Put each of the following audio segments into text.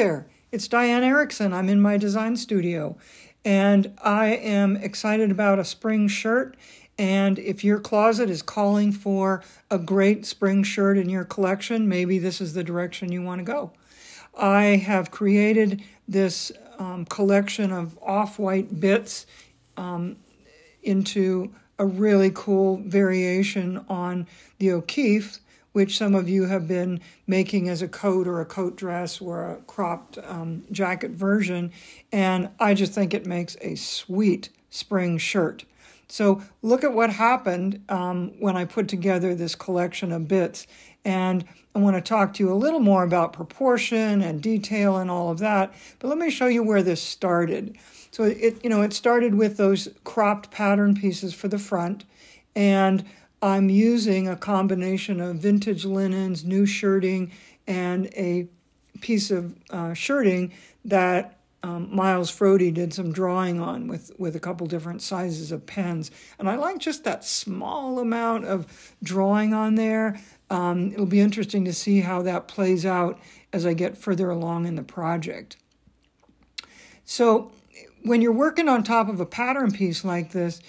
there, it's Diane Ericson. I'm in my design studio and I am excited about a spring shirt. And if your closet is calling for a great spring shirt in your collection, maybe this is the direction you want to go. I have created this um, collection of off white bits um, into a really cool variation on the O'Keeffe which some of you have been making as a coat or a coat dress or a cropped um, jacket version. And I just think it makes a sweet spring shirt. So look at what happened um, when I put together this collection of bits. And I want to talk to you a little more about proportion and detail and all of that. But let me show you where this started. So it, you know, it started with those cropped pattern pieces for the front. And I'm using a combination of vintage linens, new shirting, and a piece of uh, shirting that um, Miles Frody did some drawing on with, with a couple different sizes of pens. And I like just that small amount of drawing on there. Um, it'll be interesting to see how that plays out as I get further along in the project. So when you're working on top of a pattern piece like this,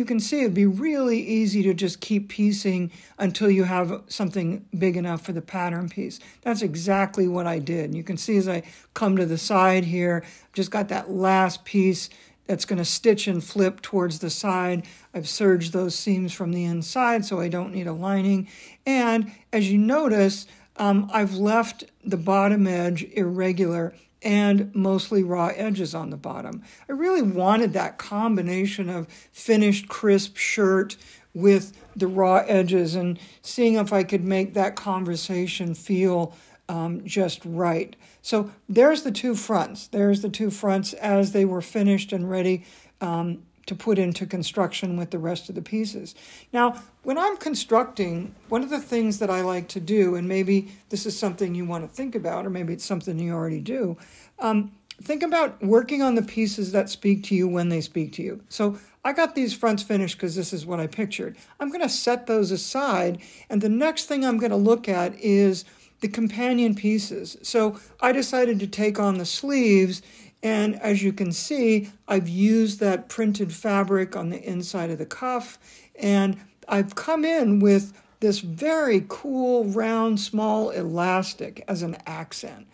you can see it'd be really easy to just keep piecing until you have something big enough for the pattern piece. That's exactly what I did. You can see as I come to the side here, I've just got that last piece that's going to stitch and flip towards the side. I've serged those seams from the inside so I don't need a lining. And as you notice, um, I've left the bottom edge irregular and mostly raw edges on the bottom. I really wanted that combination of finished crisp shirt with the raw edges and seeing if I could make that conversation feel um, just right. So there's the two fronts. There's the two fronts as they were finished and ready um, to put into construction with the rest of the pieces. Now, when I'm constructing, one of the things that I like to do, and maybe this is something you want to think about, or maybe it's something you already do, um, think about working on the pieces that speak to you when they speak to you. So I got these fronts finished because this is what I pictured. I'm going to set those aside, and the next thing I'm going to look at is the companion pieces. So I decided to take on the sleeves and as you can see, I've used that printed fabric on the inside of the cuff. And I've come in with this very cool, round, small elastic as an accent.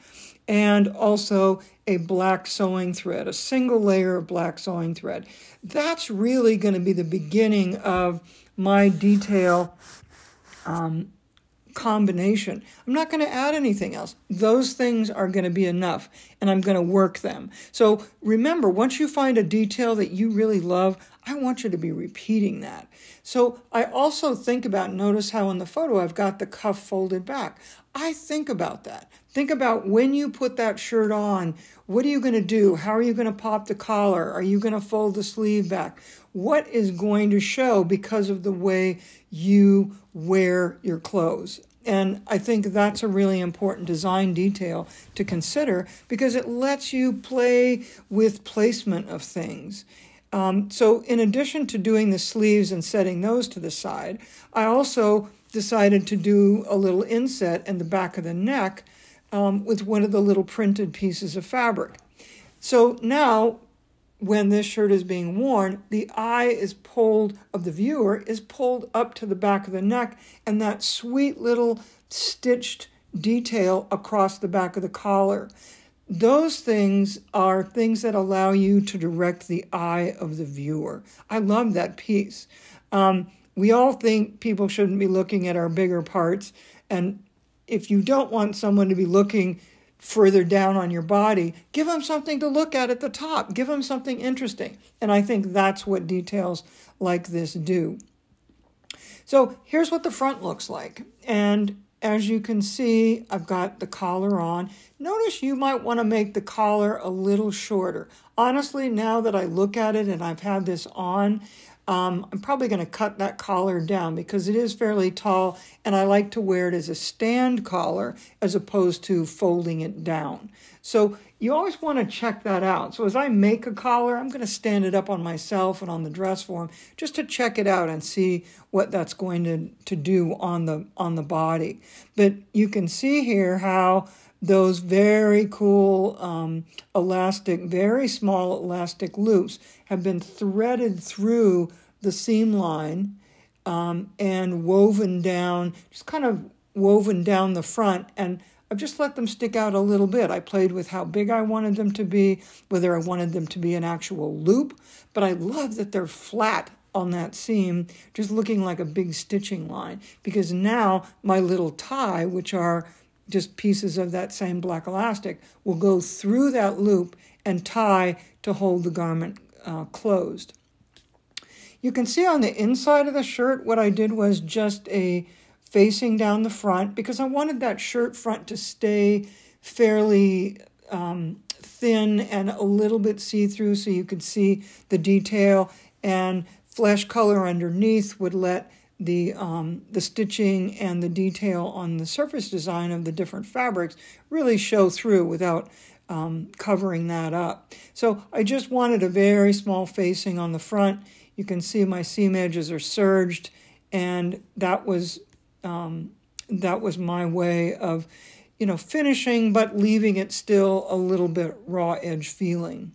And also a black sewing thread, a single layer of black sewing thread. That's really going to be the beginning of my detail um, combination. I'm not going to add anything else. Those things are going to be enough, and I'm going to work them. So remember, once you find a detail that you really love, I want you to be repeating that. So I also think about, notice how in the photo I've got the cuff folded back. I think about that. Think about when you put that shirt on, what are you going to do? How are you going to pop the collar? Are you going to fold the sleeve back? What is going to show because of the way you wear your clothes? And I think that's a really important design detail to consider because it lets you play with placement of things. Um, so, in addition to doing the sleeves and setting those to the side, I also decided to do a little inset in the back of the neck um, with one of the little printed pieces of fabric. So now when this shirt is being worn, the eye is pulled of the viewer is pulled up to the back of the neck, and that sweet little stitched detail across the back of the collar. Those things are things that allow you to direct the eye of the viewer. I love that piece. Um, we all think people shouldn't be looking at our bigger parts, and if you don't want someone to be looking further down on your body, give them something to look at at the top. Give them something interesting. And I think that's what details like this do. So here's what the front looks like. And as you can see, I've got the collar on. Notice you might want to make the collar a little shorter. Honestly, now that I look at it and I've had this on, um, I'm probably going to cut that collar down because it is fairly tall and I like to wear it as a stand collar as opposed to folding it down. So you always want to check that out. So as I make a collar, I'm going to stand it up on myself and on the dress form just to check it out and see what that's going to, to do on the on the body. But you can see here how those very cool um, elastic, very small elastic loops have been threaded through the seam line um, and woven down, just kind of woven down the front. And I've just let them stick out a little bit. I played with how big I wanted them to be, whether I wanted them to be an actual loop, but I love that they're flat on that seam, just looking like a big stitching line. Because now my little tie, which are just pieces of that same black elastic, will go through that loop and tie to hold the garment uh, closed. You can see on the inside of the shirt, what I did was just a facing down the front because I wanted that shirt front to stay fairly um, thin and a little bit see-through so you could see the detail and flesh color underneath would let the um, the stitching and the detail on the surface design of the different fabrics really show through without um, covering that up. So I just wanted a very small facing on the front. You can see my seam edges are serged, and that was um, that was my way of, you know, finishing but leaving it still a little bit raw edge feeling.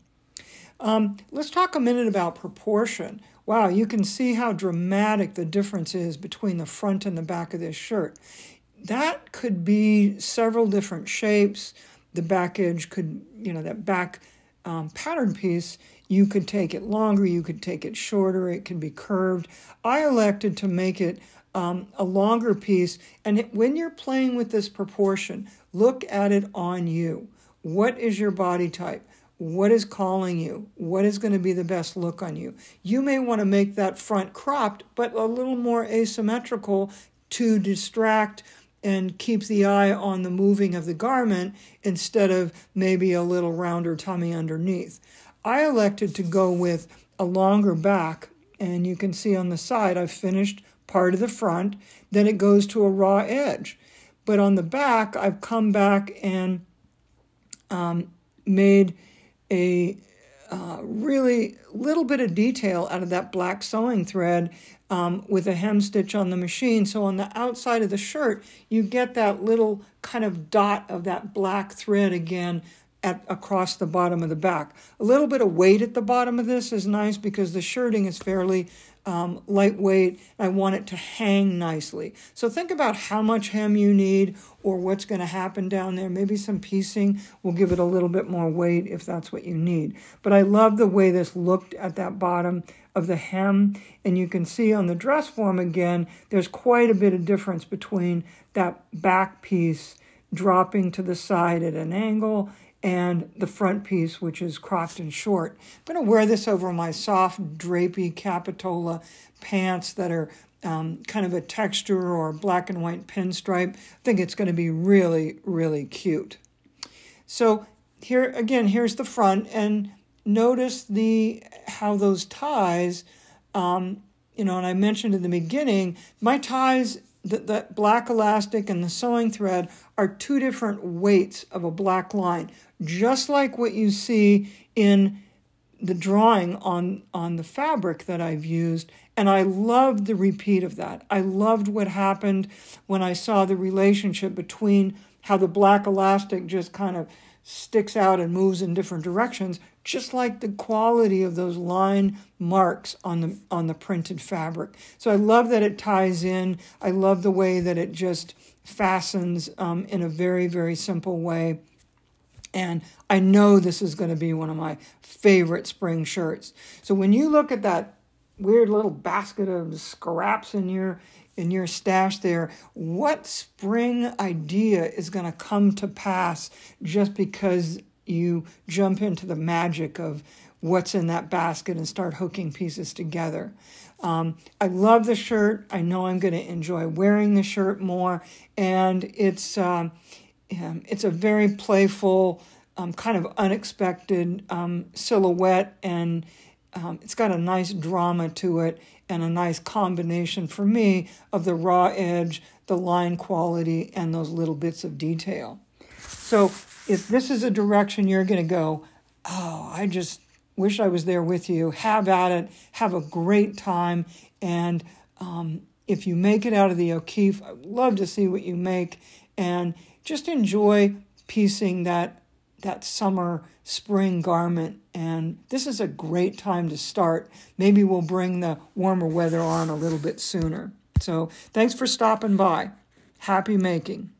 Um, let's talk a minute about proportion. Wow, you can see how dramatic the difference is between the front and the back of this shirt. That could be several different shapes. The back edge could, you know, that back um, pattern piece, you could take it longer, you could take it shorter, it can be curved. I elected to make it um, a longer piece. And when you're playing with this proportion, look at it on you. What is your body type? What is calling you? What is going to be the best look on you? You may want to make that front cropped, but a little more asymmetrical to distract and keep the eye on the moving of the garment instead of maybe a little rounder tummy underneath. I elected to go with a longer back, and you can see on the side I've finished part of the front, then it goes to a raw edge. But on the back, I've come back and um, made a uh, really little bit of detail out of that black sewing thread um, with a hem stitch on the machine. So on the outside of the shirt, you get that little kind of dot of that black thread again at across the bottom of the back. A little bit of weight at the bottom of this is nice because the shirting is fairly um, lightweight. I want it to hang nicely. So think about how much hem you need or what's going to happen down there. Maybe some piecing will give it a little bit more weight if that's what you need. But I love the way this looked at that bottom of the hem. And you can see on the dress form again, there's quite a bit of difference between that back piece dropping to the side at an angle and the front piece, which is cropped and short. I'm going to wear this over my soft, drapey Capitola pants that are um, kind of a texture or black and white pinstripe. I think it's going to be really, really cute. So here again, here's the front, and notice the how those ties, um, you know, and I mentioned in the beginning, my ties the, the black elastic and the sewing thread are two different weights of a black line just like what you see in the drawing on, on the fabric that I've used. And I loved the repeat of that. I loved what happened when I saw the relationship between how the black elastic just kind of sticks out and moves in different directions, just like the quality of those line marks on the on the printed fabric. So I love that it ties in. I love the way that it just fastens um, in a very very simple way. And I know this is going to be one of my favorite spring shirts. So when you look at that weird little basket of scraps in your in your stash there, what spring idea is going to come to pass just because you jump into the magic of what's in that basket and start hooking pieces together? Um, I love the shirt. I know I'm going to enjoy wearing the shirt more, and it's um, um, it's a very playful, um, kind of unexpected um, silhouette, and um, it's got a nice drama to it and a nice combination for me of the raw edge, the line quality, and those little bits of detail. So, if this is a direction you're going to go, oh, I just wish I was there with you. Have at it. Have a great time. And um, if you make it out of the O'Keeffe, I'd love to see what you make. And just enjoy piecing that that summer spring garment and this is a great time to start. Maybe we'll bring the warmer weather on a little bit sooner. So thanks for stopping by. Happy making